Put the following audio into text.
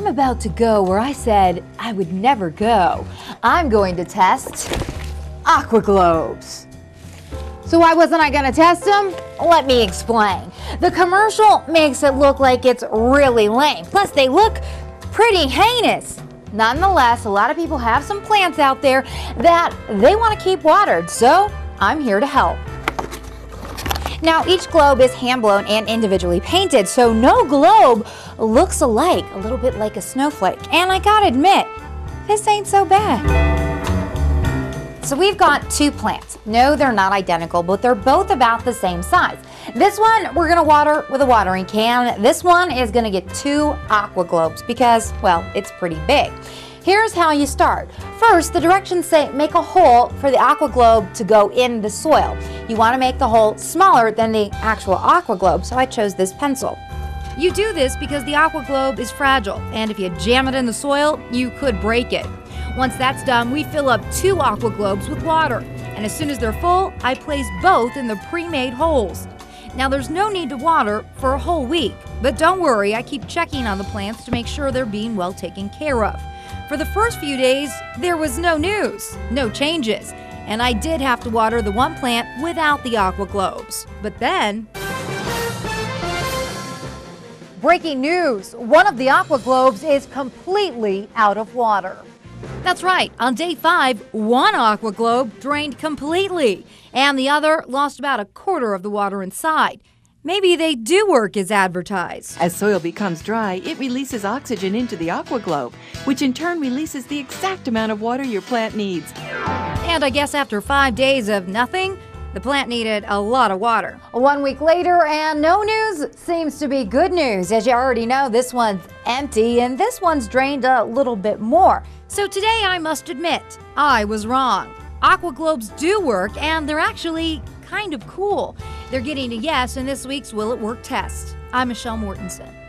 I'm about to go where I said I would never go. I'm going to test aqua globes. So why wasn't I gonna test them? Let me explain. The commercial makes it look like it's really lame. Plus they look pretty heinous. Nonetheless, a lot of people have some plants out there that they want to keep watered, so I'm here to help. Now, each globe is hand blown and individually painted, so no globe looks alike, a little bit like a snowflake. And I gotta admit, this ain't so bad. So we've got two plants. No, they're not identical, but they're both about the same size. This one we're gonna water with a watering can. This one is gonna get two aqua globes because, well, it's pretty big. Here's how you start. First, the directions say make a hole for the aqua globe to go in the soil. You want to make the hole smaller than the actual aqua globe, so I chose this pencil. You do this because the aqua globe is fragile, and if you jam it in the soil, you could break it. Once that's done, we fill up two aqua globes with water, and as soon as they're full, I place both in the pre-made holes. Now there's no need to water for a whole week, but don't worry, I keep checking on the plants to make sure they're being well taken care of. For the first few days, there was no news, no changes, and I did have to water the one plant without the aqua globes. But then. Breaking news one of the aqua globes is completely out of water. That's right. On day five, one aqua globe drained completely, and the other lost about a quarter of the water inside. Maybe they do work as advertised. As soil becomes dry, it releases oxygen into the aqua globe, which in turn releases the exact amount of water your plant needs. And I guess after five days of nothing, the plant needed a lot of water. One week later, and no news seems to be good news. As you already know, this one's empty and this one's drained a little bit more. So today I must admit, I was wrong. Aqua globes do work and they're actually kind of cool. They're getting a yes in this week's Will It Work test. I'm Michelle Mortensen.